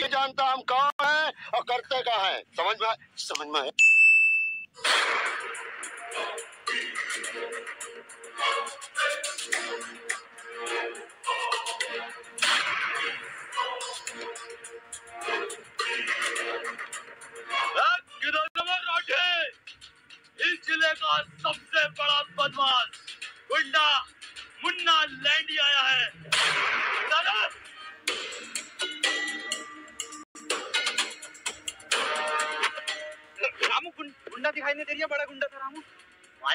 ये जानता हम कौन है और करते कहा है समझ में समझ में?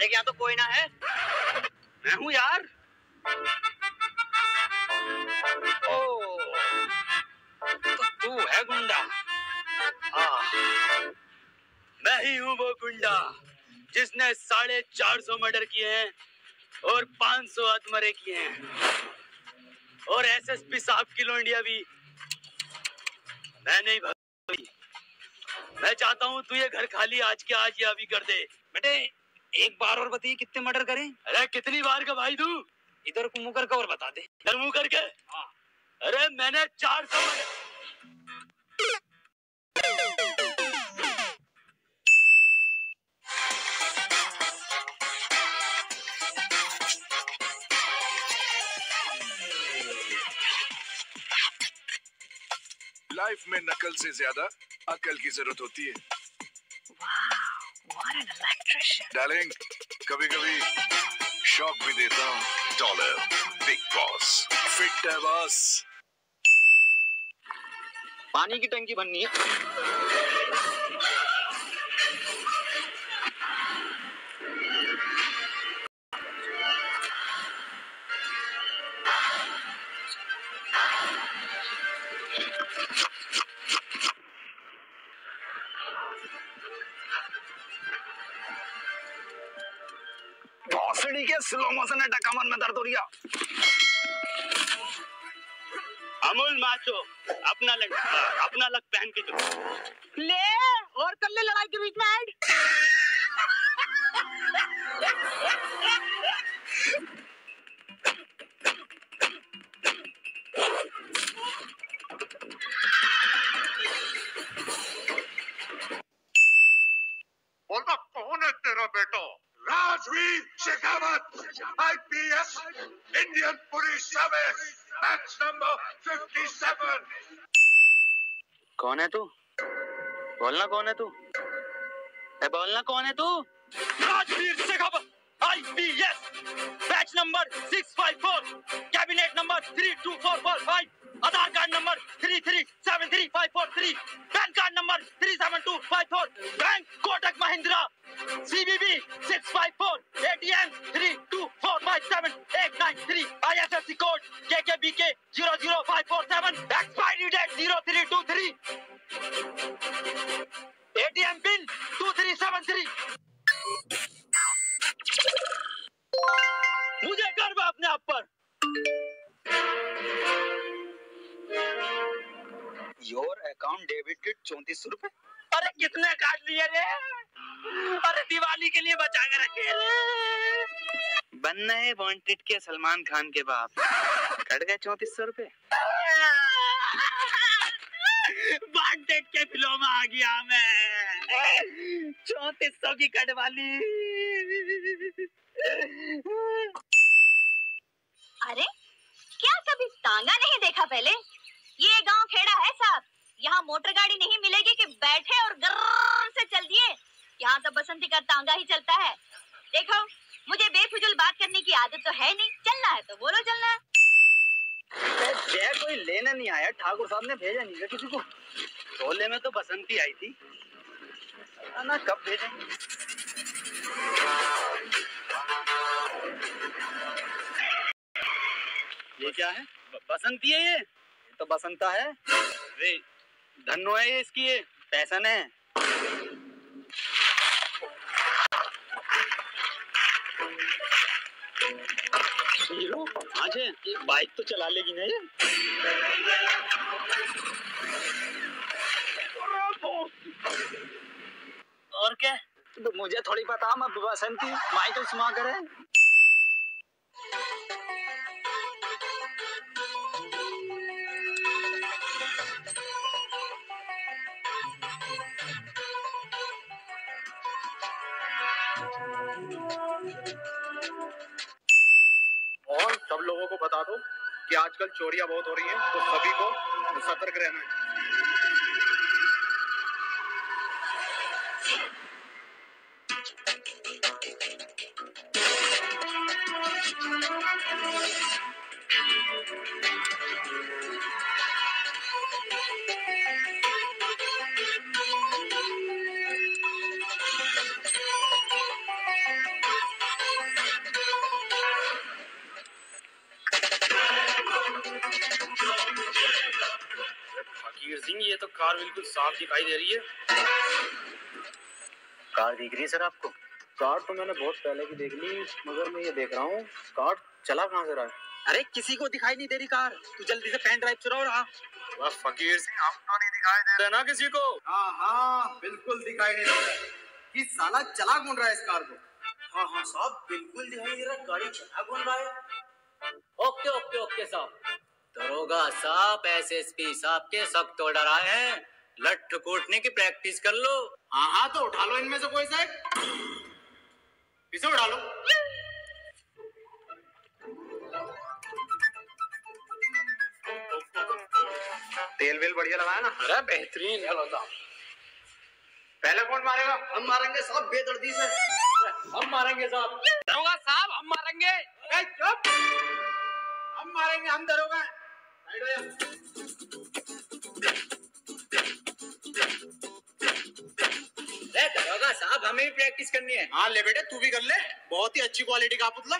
हमारे यहाँ तो कोई ना है। मैं हूँ यार। ओ तो तू है गुंडा। हाँ। मैं ही हूँ वो गुंडा, जिसने साढ़े चार सौ मर्डर किए हैं और पाँच सौ आत्मरे किए हैं। और एसएसपी साहब की लोंडिया भी। मैं नहीं भाई मैं चाहता हूँ तू ये घर खाली आज के आज ही अभी कर दे। बेटे एक बार और बताइए कितने मर्डर करें? अरे कितनी बार का भाई तू? इधर को मुँह करके और बता दे। इधर मुँह करके? अरे मैंने चार सौ लाइफ में नकल से ज़्यादा अकल की ज़रूरत होती है। डार्लिंग कभी कभी शौक भी देता हूँ डॉलर बिग बॉस फिट है बॉस पानी की टंकी बननी है। भोसड़ी के स्लो मोशन है कमर में दर्द हो रहा अमूल माचो अपना लग अपना लग पहन के चलो। ले और कर ले लड़ाई के बीच में ऐड बोलता कौन है तेरा बेटा? Rajveer Shekhawat IPS Indian police service batch number 57 कौन है तू? बोलना कौन है तू? ए बोलना कौन है तू? Rajveer Shekhawat IPS batch number 654 cabinet number 324445 Aadhaar card number 3373543 PAN card number 37254 bank Kotak Mahindra CBB 654 ATM 32457 IFSC code KKBK 00547 expiry date 0323 ATM PIN 2373 मुझे गर्व अपने आप पर। योर अकाउंट डेबिटेड चौंतीस रूपए। अरे कितने काट लिए रे? अरे दिवाली के लिए बचा के रखे रे। बनना है वांटेड के सलमान खान के बाप। कट गए चौंतीस सौ रूपए वांटेड के फ़िल्म में आ गया मैं। चौतीस सौ की कट वाली। अरे क्या कभी तांगा नहीं देखा पहले? ये गाँव खेड़ा है साहब। यहाँ मोटर गाड़ी नहीं मिलेगी कि बैठे और गर्र से चल दिए। यहाँ तो बसंती का तांगा ही चलता है। देखो मुझे बेफिजुल बात करने की आदत तो है नहीं। चलना है तो बोलो चलना है। जय कोई लेने नहीं आया। ठाकुर साहब ने भेजा नहीं था किसी को। टोले में तो बसंती आई थी। ना कब भेजेंगे ये क्या है? बसंती है ये? तो बसंता है। वे धनो है ये इसकी ये। पैसा ने हीरो आज है। ये बाइक तो चला लेगी ना ये। और क्या? तो मुझे थोड़ी पता मैं बसंती माइकल सुमा करे लोगों को बता दो कि आजकल चोरियाँ बहुत हो रही हैं तो सभी को सतर्क रहना है। ये तो कार बिल्कुल साफ़ दिखाई दे रही है। कार दिख रही है सर आपको? कार तो मैंने बहुत पहले की देख ली मगर मैं ये देख रहा हूँ कार चला कहाँ से रहा है? अरे किसी को दिखाई नहीं दे रही कार। तू जल्दी से पेन ड्राइव चुराओ रहा। वाह फकीर सिंह हम तो नहीं दिखाई दे रहे ना किसी को? हाँ हाँ बिल्कुल दिखाई नहीं दे रहा। कि साला चला कौन रहा है इस कार को? हाँ हाँ साहब बिल्कुल दिखाई दे रहा। गाड़ी चला कौन रहा है? ओके ओके ओके साहब। दरोगा साहब एसएसपी साहब के सख्त ऑर्डर आए हैं। लठ कूटने की प्रैक्टिस कर लो। हाँ हाँ तो उठा लो इनमें से कोई सा एक। इसे उठा लो। तेल वेल बढ़िया लगाया ना? अरे बेहतरीन है लता। पहले कौन मारेगा? हम मारेंगे सब बेदर्दी से। हम मारेंगे साहब। दरोगा साहब हम मारेंगे। चुप। हम मारेंगे हम दरोगा साहब, हमें भी प्रैक्टिस करनी है। हाँ ले बेटे, तू भी कर ले। बहुत ही अच्छी क्वालिटी का पुतला।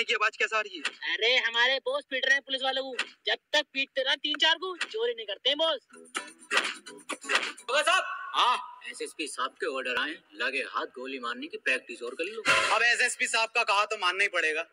कुटने की आवाज़ कैसा आ रही है? अरे हमारे बॉस पीट रहे हैं पुलिस वालों को। जब तक पीटते ना तीन चार को चोरी नहीं करते बॉस साहब! हाँ। एसएसपी साहब के ऑर्डर आए लगे हाथ गोली मारने की प्रैक्टिस और कर लो। अब एसएसपी साहब का कहा तो मानना ही पड़ेगा।